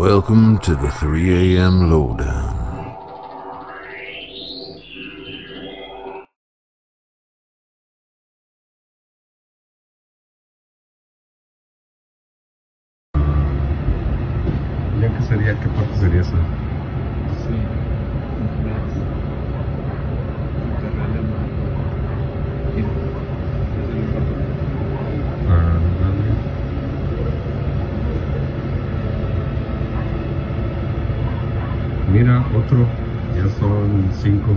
Welcome to the 3 a.m. lowdown. ¿Ya qué sería? ¿Qué parte sería esa? Sí. Mira, otro. Ya son cinco.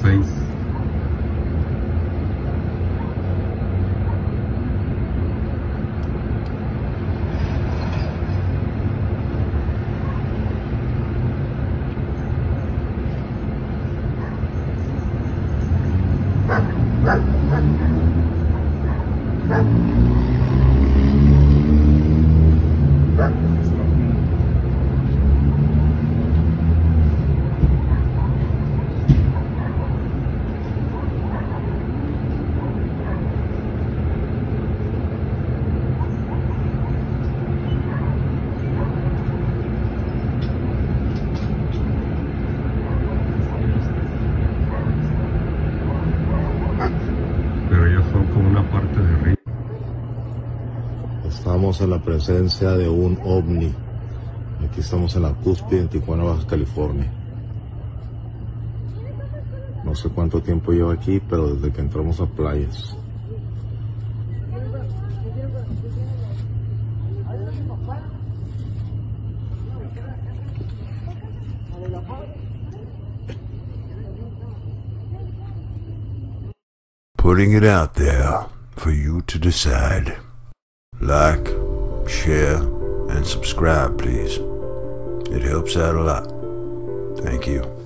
Seis. Pero ya son como una parte de arriba. Estamos en la presencia de un ovni. Aquí estamos en la cúspide en Tijuana, Baja California. No sé cuánto tiempo llevo aquí, pero desde que entramos a playas. Putting it out there for you to decide. Like, share, and subscribe, please. It helps out a lot. Thank you.